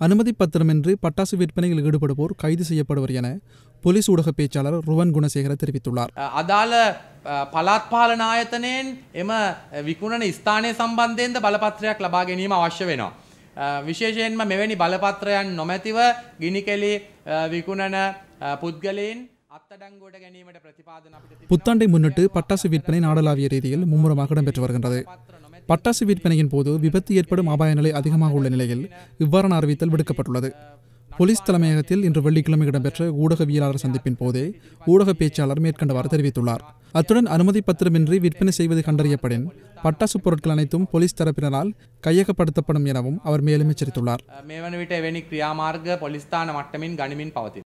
அனுமதி பத்திரமின்றி பட்டாசு விற்பனையில் ஈடுபடுவோர் கைது செய்யப்படுவர் என போலீஸ் ஊடக பேச்சாளர் ருவன் குணசேகர தெரிவித்துள்ளார் අදාළ පළාත් පාලන ආයතනයෙන් එම විකුණන ස්ථානය සම්බන්ධයෙන්ද බලපත්‍රයක් ලබා ගැනීම අවශ්‍ය වෙනවා. අ, විශේෂයෙන්ම මෙවැනි බලපත්‍රයන් නොමැතිව ගිනිකෙලි අ, විකුණන අ, පුද්ගලයින් අත්තඩංගුවට ගැනීමට ප්‍රතිපාදන අපිට තිබෙනවා. புத்தாண்டை முன்னிட்டு பட்டாசு விற்பனை நாடளாவிய ரீதியில் மும்முரமாக இடம்பெற்று வருகின்றது பட்டாசு விற்பனையின் போது விபத்து ஏற்படும் அபாய நிலை அதிகமாக உள்ள நிலையில் இவ்வாறான அறிவித்தல் விடுக்கப்பட்டுள்ளது. போலீஸ் தலைமையகத்தில் இன்று வெள்ளிக்கிழமை இடம்பெற்ற ஊடகவியலாளர் சந்திப்பின் போதே ஊடக பேச்சாளர் மேற்கண்டவாறு தெரிவித்துள்ளார். அத்துடன் அனுமதி பத்திரமின்றி விற்பனை செய்வது கண்டறியப்படின் பட்டாசு பொருட்கள் அனைத்தும் போலீஸ் தரப்பினரால் கையகப்படுத்தப்படும் எனவும் அவர் மேலும் எச்சரித்துள்ளார்.